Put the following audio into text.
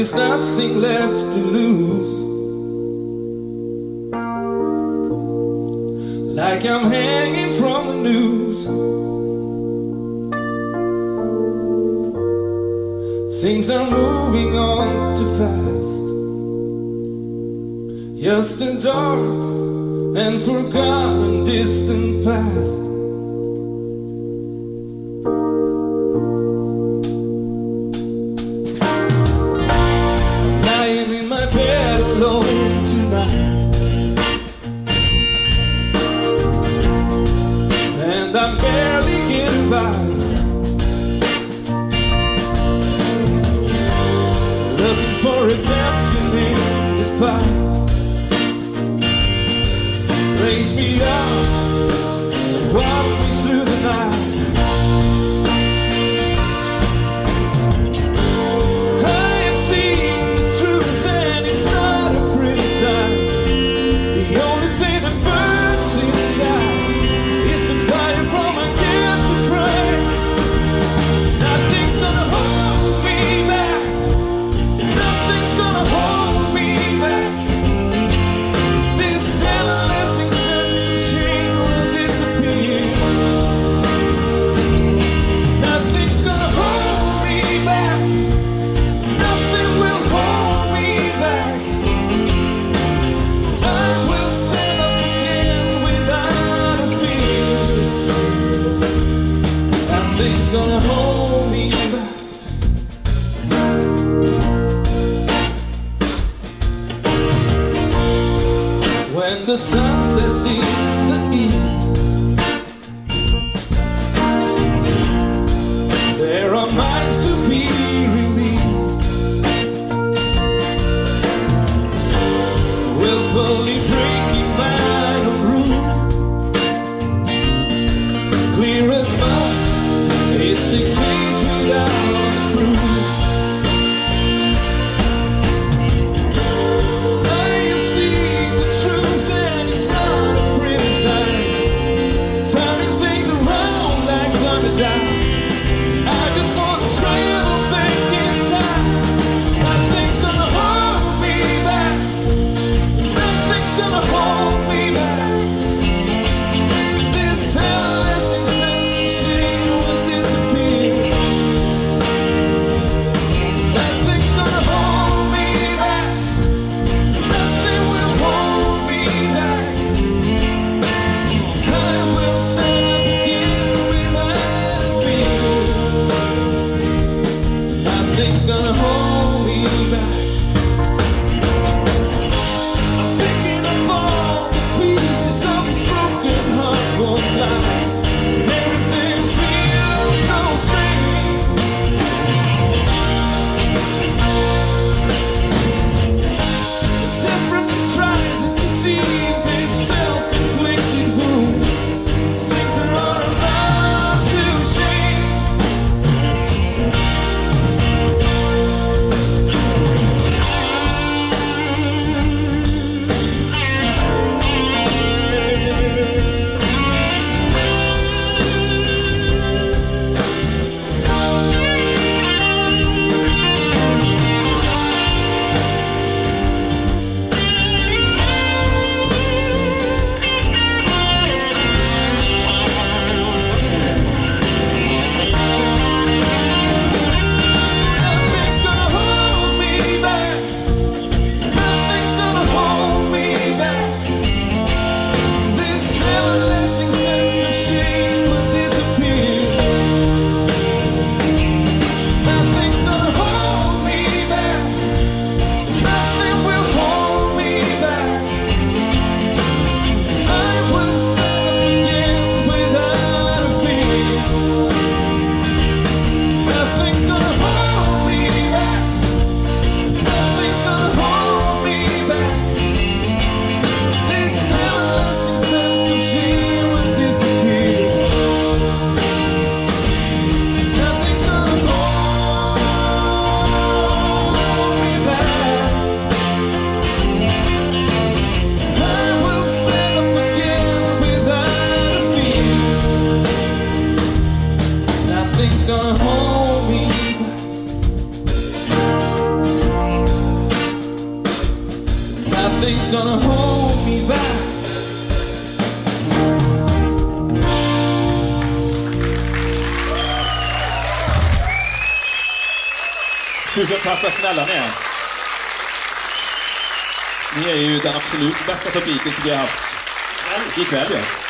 there's nothing left to lose. Like I'm hanging from the news. Things are moving on too fast. Just a dark and forgotten distant past. levar. the sun Nothing's gonna hold me back. Tusen tack, vad snälla ni är. Ni är ju den absolut bästa publiken som vi har haft ikväll. Ja.